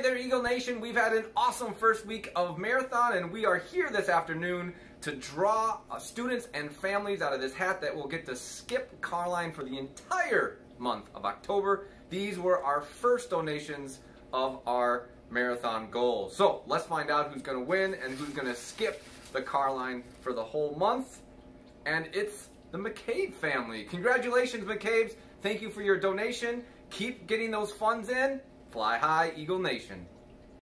Hey there, Eagle Nation. We've had an awesome first week of marathon, and we are here this afternoon to draw uh, students and families out of this hat that will get to skip Carline for the entire month of October. These were our first donations of our marathon goals. So let's find out who's going to win and who's going to skip the Carline for the whole month. And it's the McCabe family. Congratulations, McCabe's. Thank you for your donation. Keep getting those funds in. Fly high, Eagle Nation.